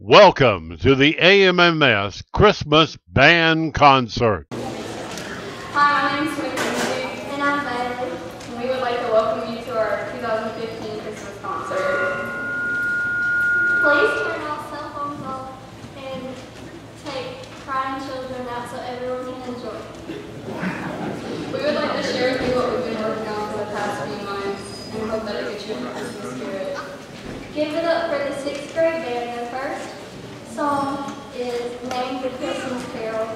Welcome to the AMMS Christmas Band Concert. Hi, my name is Mackenzie. And I'm and we would like to welcome you to our 2015 Christmas concert. Please turn all cell phones off and take crying children out so everyone can enjoy. We would like to share with you what we've been working on for the past few months and hope that it gets you in the Christmas spirit. Give it up for the sixth grade band. Song is named the Christmas Carol.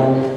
Thank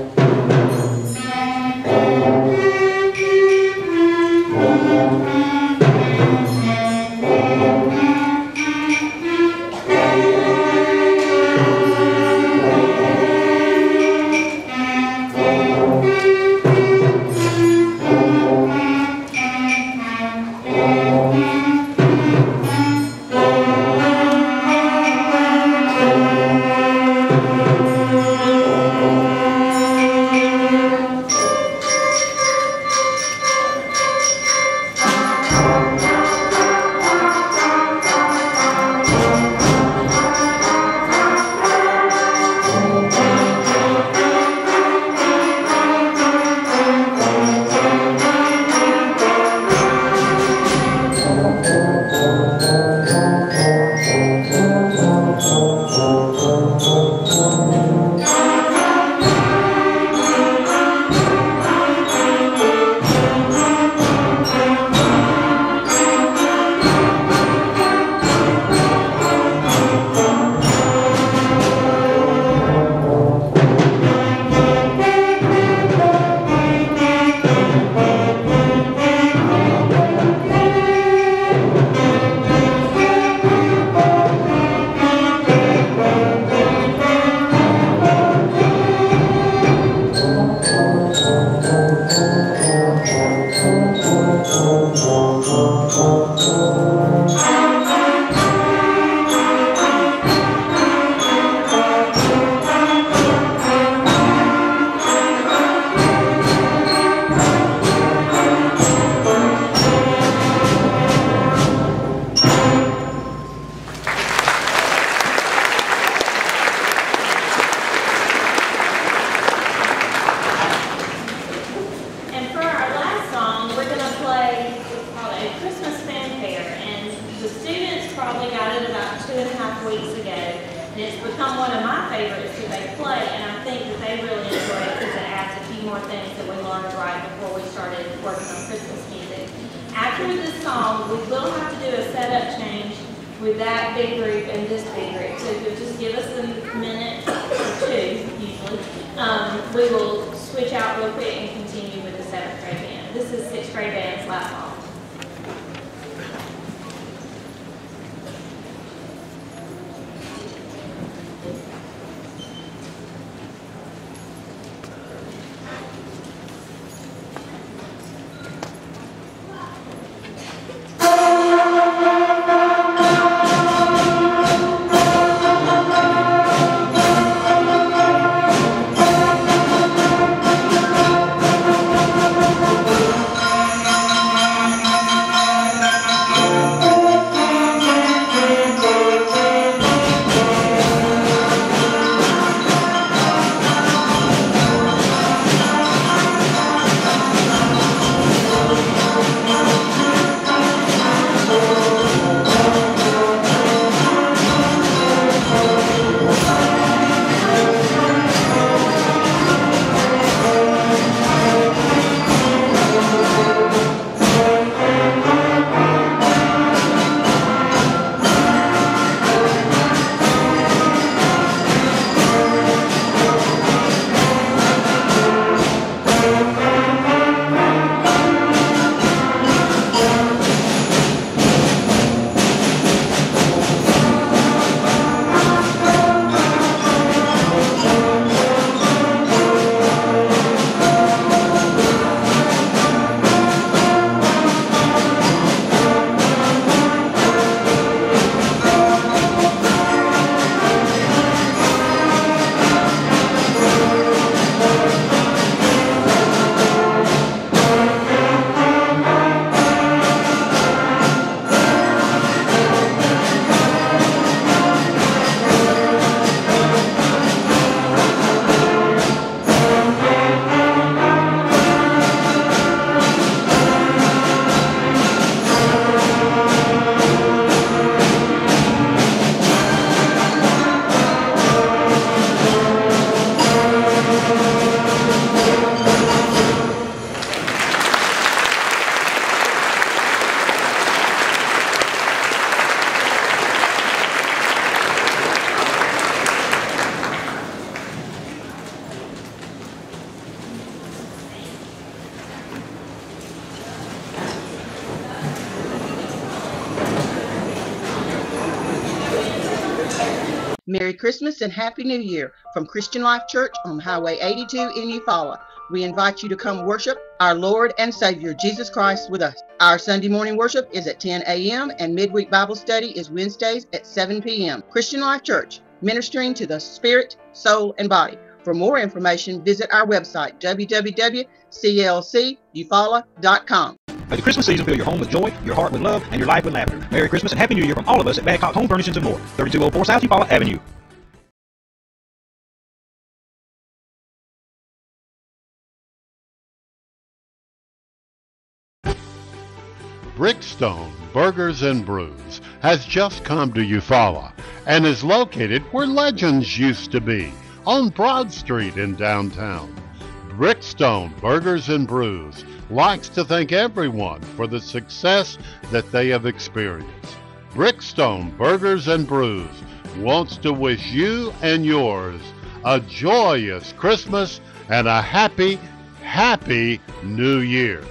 right before we started working on Christmas music. After this song, we will have to do a setup change with that big group and this big group. So if you'll just give us a minute or two, usually, um, we will switch out real quick and continue with the seventh grade band. This is sixth grade band's last song. Christmas and Happy New Year from Christian Life Church on Highway 82 in Eufaula. We invite you to come worship our Lord and Savior Jesus Christ with us. Our Sunday morning worship is at 10 a.m. and midweek Bible study is Wednesdays at 7 p.m. Christian Life Church, ministering to the spirit, soul, and body. For more information, visit our website, www.clceufaula.com. May the Christmas season fill your home with joy, your heart with love, and your life with laughter. Merry Christmas and Happy New Year from all of us at Badcock Home Furnishings and More, 3204 South Eufaula Avenue. Brickstone Burgers and Brews has just come to Eufaula and is located where Legends used to be, on Broad Street in downtown. Brickstone Burgers and Brews likes to thank everyone for the success that they have experienced. Brickstone Burgers and Brews wants to wish you and yours a joyous Christmas and a happy, happy New Year.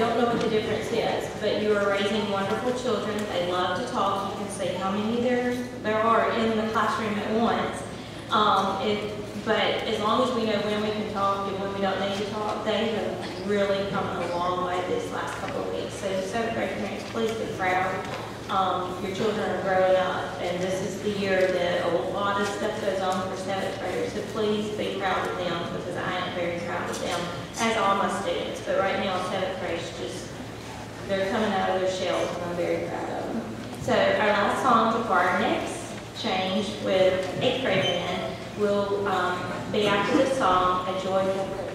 Don't know what the difference is, but you are raising wonderful children. They love to talk. You can see how many there, there are in the classroom at once. Um, but as long as we know when we can talk and when we don't need to talk, they have really come a long way this last couple of weeks. So seventh grade parents, please be proud. Um, your children are growing up, and this is the year that a lot of stuff goes on for seventh graders. So please be proud of them because I am very proud of them, as all my students. But right now, seventh grade is just they're coming out of their shells, and I'm very proud of them. So our last song before our next change with eighth grade band will um, be after the song "A Joyful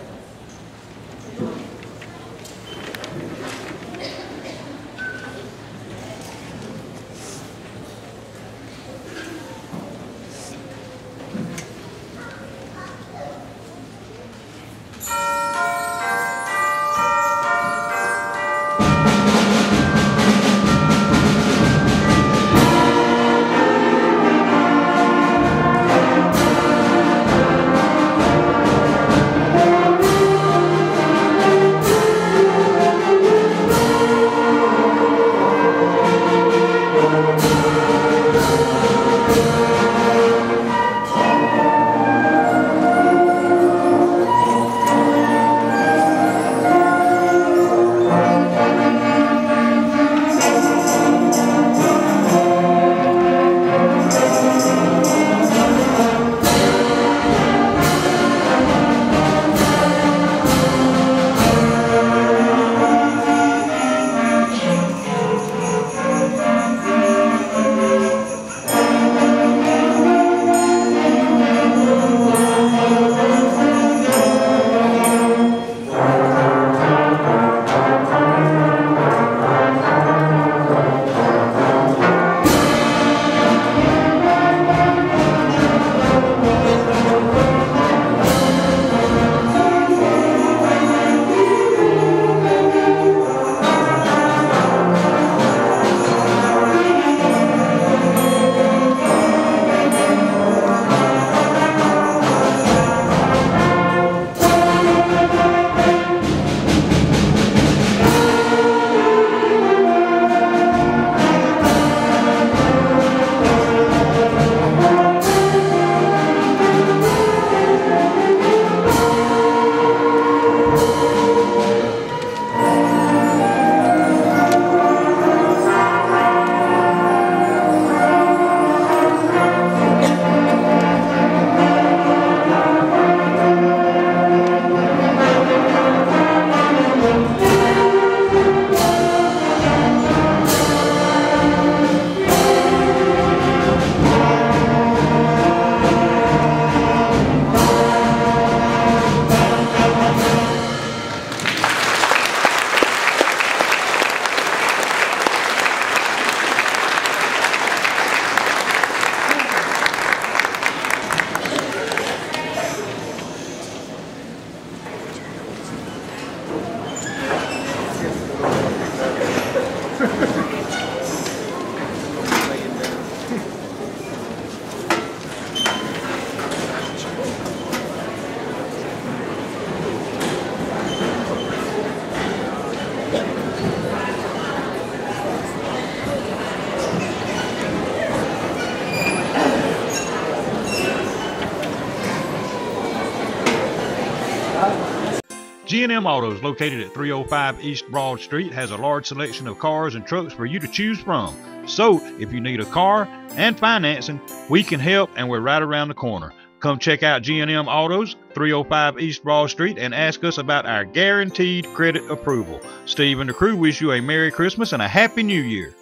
G&M Autos, located at 305 East Broad Street, has a large selection of cars and trucks for you to choose from. So, if you need a car and financing, we can help and we're right around the corner. Come check out G&M Autos, 305 East Broad Street, and ask us about our guaranteed credit approval. Steve and the crew wish you a Merry Christmas and a Happy New Year.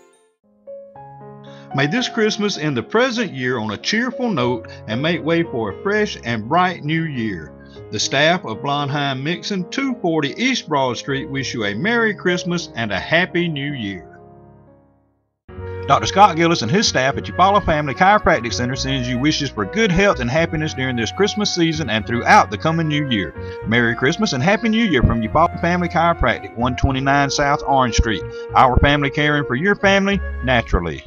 May this Christmas end the present year on a cheerful note and make way for a fresh and bright new year. The staff of Blondheim Mixon, 240 East Broad Street, wish you a Merry Christmas and a Happy New Year. Dr. Scott Gillis and his staff at Eufaula Family Chiropractic Center sends you wishes for good health and happiness during this Christmas season and throughout the coming new year. Merry Christmas and Happy New Year from Eufaula Family Chiropractic, 129 South Orange Street. Our family caring for your family naturally.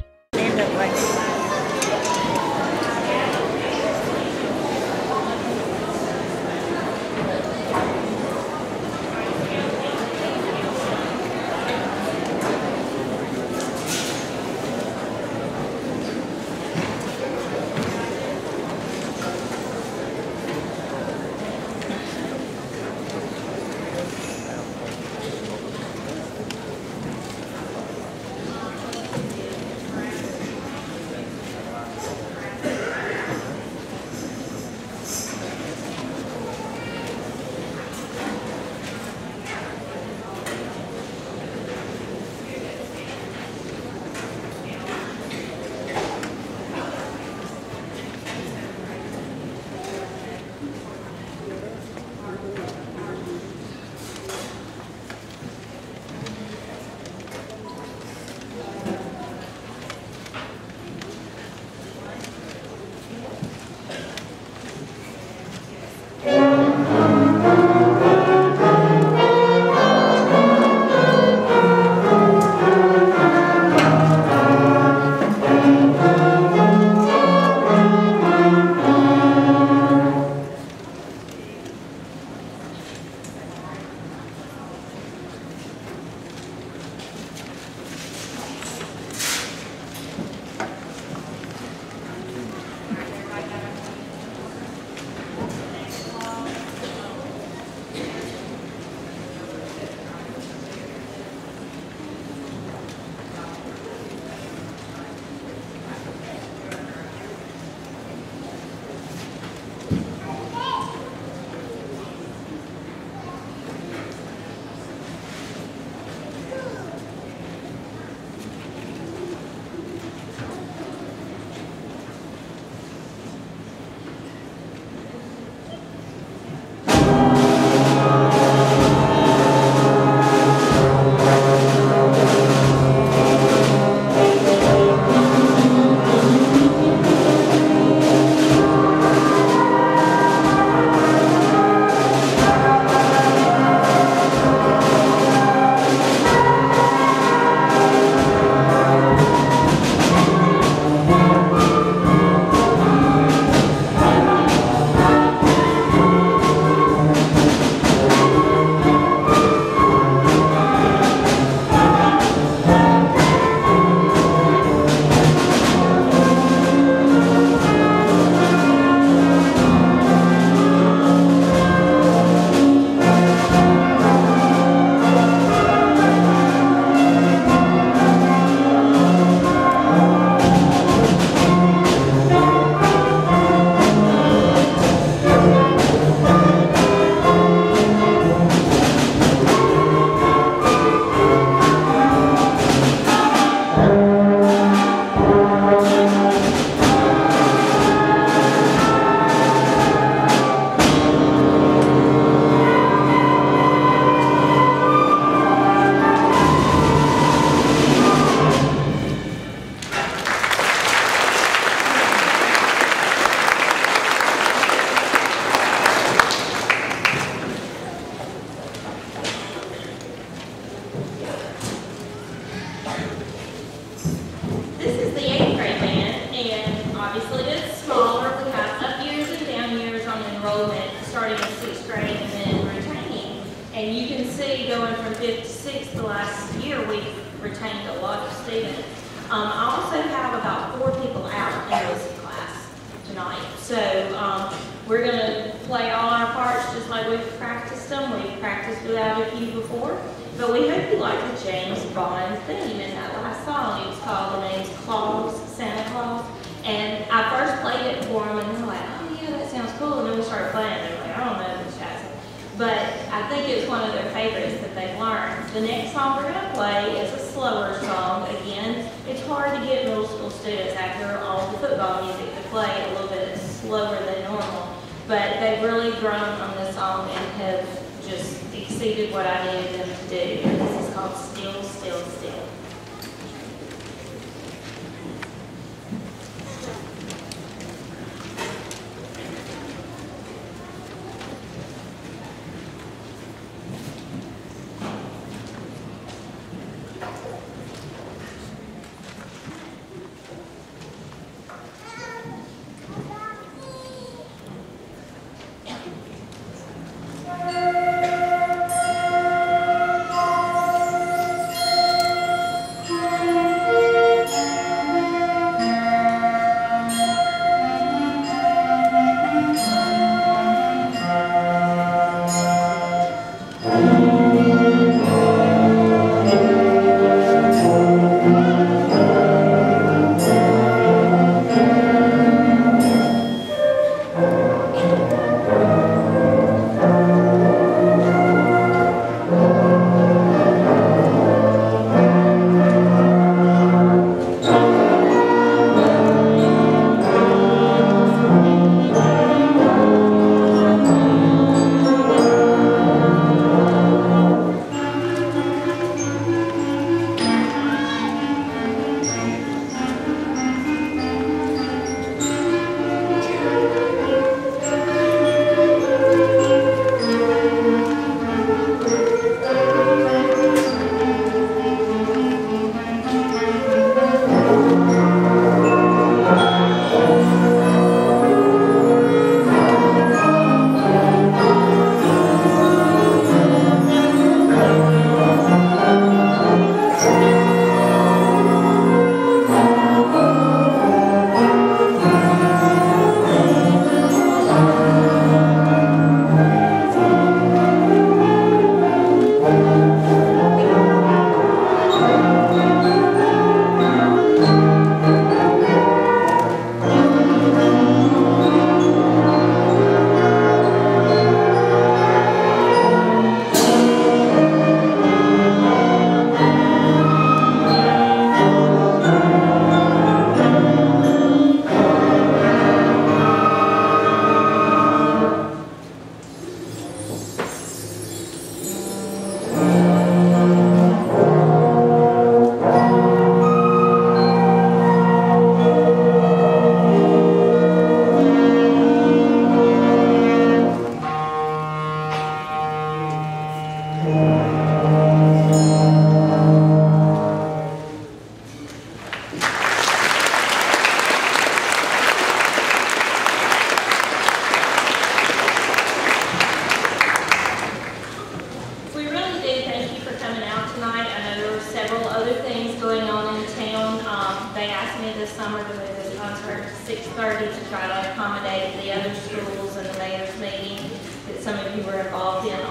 I think it's one of their favorites that they've learned. The next song we're going to play is a slower song. Again, it's hard to get middle school students after all the football music to play a little bit slower than normal. But they've really grown on this song and have just exceeded what I needed them to do. This is called Still, Still, Still.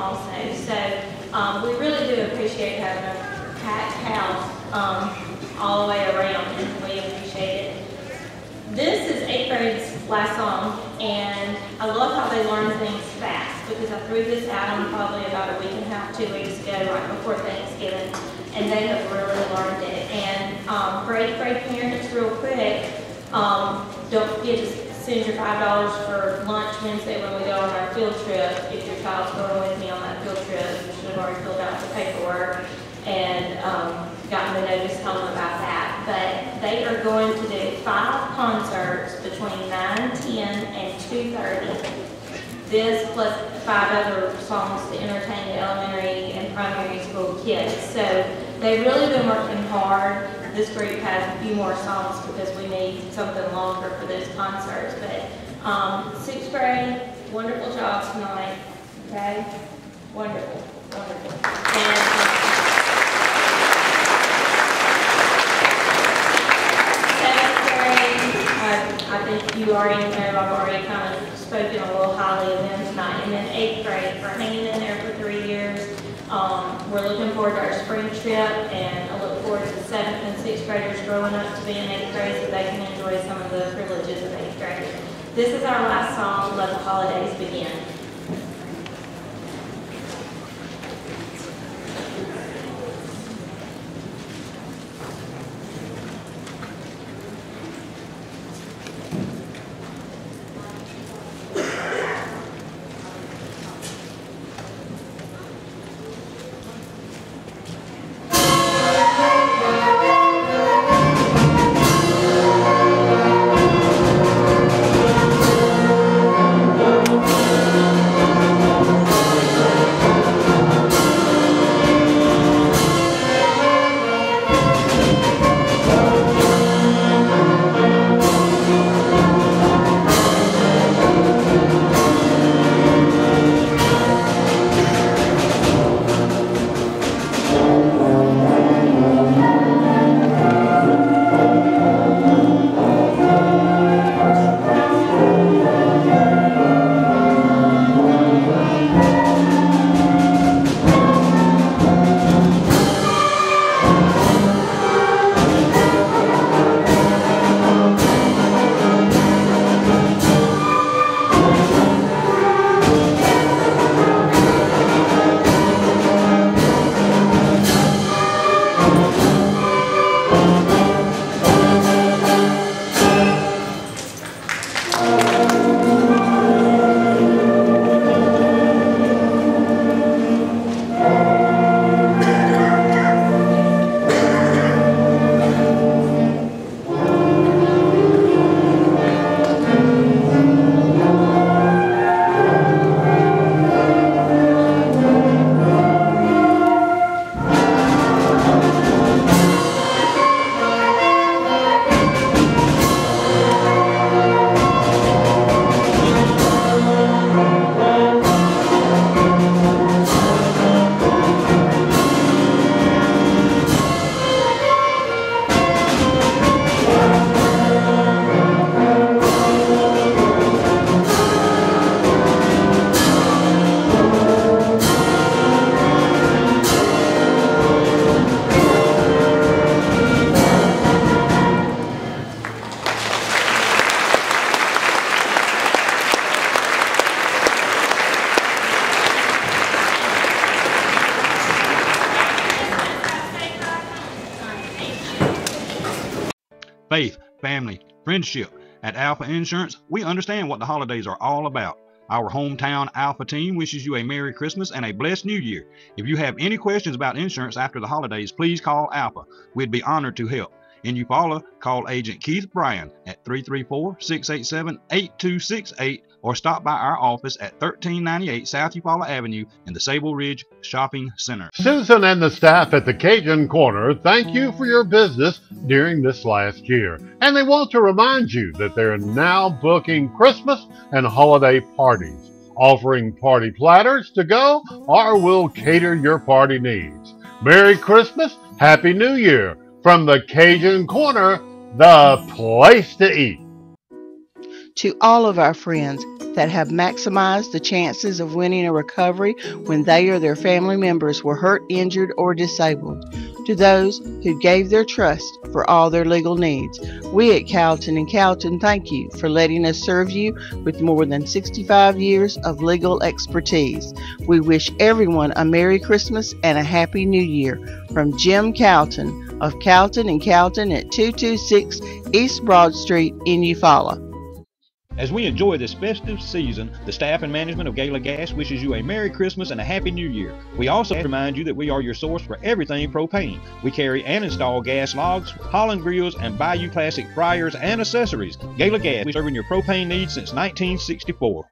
Also. So, um, we really do appreciate having a packed house, um, all the way around and we appreciate it. This is eighth grade's last song, and I love how they learn things fast because I threw this out on probably about a week and a half, two weeks ago, right before Thanksgiving, and they have really learned it. And um, great, great parents, real quick, um, don't forget to send your five dollars for lunch Wednesday when we go on our field trip. If your child's going with me on that field trip, you should have already filled out the paperwork and um, gotten the notice home about that. But they are going to do five concerts between 9, 10, and 2.30. This plus five other songs to entertain the elementary and primary school kids. So they've really been working hard. This group has a few more songs because we need something longer for those concerts. But um, sixth grade, wonderful job tonight. Okay? Wonderful, wonderful. And, Seventh grade, I, I think you already know, I've already kind of spoken a little highly of them tonight. And then eighth grade, for hanging in there for three years. Um, we're looking forward to our spring trip and To the seventh and sixth graders growing up to be in eighth grade so they can enjoy some of the privileges of eighth grade. This is our last song, Let the Holidays Begin. Friendship. At Alfa Insurance, we understand what the holidays are all about. Our hometown Alfa team wishes you a Merry Christmas and a blessed New Year. If you have any questions about insurance after the holidays, please call Alfa. We'd be honored to help. In Eufaula, call Agent Keith Bryan at 334 687 8268 or stop by our office at 1398 South Eufaula Avenue in the Sable Ridge Shopping Center. Susan and the staff at the Cajun Corner thank you for your business during this last year. And they want to remind you that they're now booking Christmas and holiday parties, offering party platters to go or will cater your party needs. Merry Christmas, Happy New Year from the Cajun Corner, the place to eat. To all of our friends that have maximized the chances of winning a recovery when they or their family members were hurt, injured, or disabled. To those who gave their trust for all their legal needs. We at Calton and Calton thank you for letting us serve you with more than 65 years of legal expertise. We wish everyone a Merry Christmas and a Happy New Year from Jim Calton of Calton and Calton at 226 East Broad Street in Eufaula. As we enjoy this festive season, the staff and management of Gala Gas wishes you a Merry Christmas and a Happy New Year. We also remind you that we are your source for everything propane. We carry and install gas logs, Holland grills, and Bayou Classic fryers and accessories. Gala Gas, we serving your propane needs since 1964.